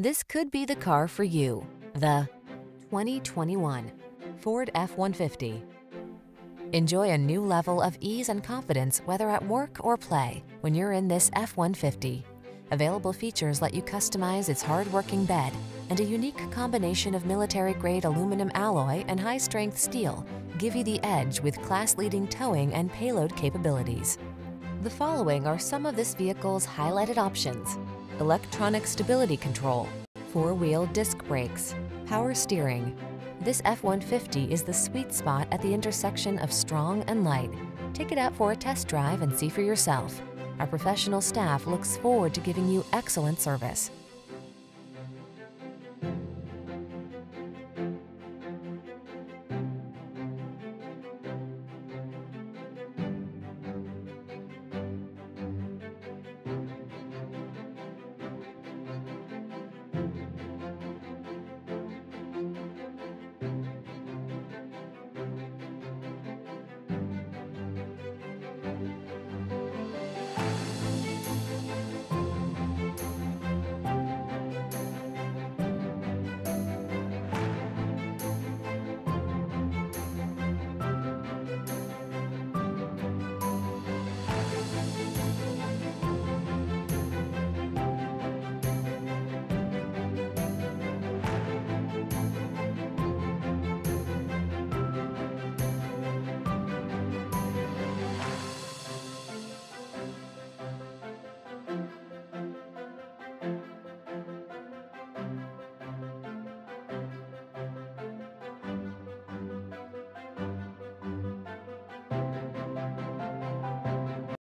This could be the car for you. The 2021 Ford F-150. Enjoy a new level of ease and confidence whether at work or play when you're in this F-150. Available features let you customize its hard-working bed and a unique combination of military-grade aluminum alloy and high-strength steel give you the edge with class-leading towing and payload capabilities. The following are some of this vehicle's highlighted options. Electronic stability control, four-wheel disc brakes, power steering. This F-150 is the sweet spot at the intersection of strong and light. Take it out for a test drive and see for yourself. Our professional staff looks forward to giving you excellent service.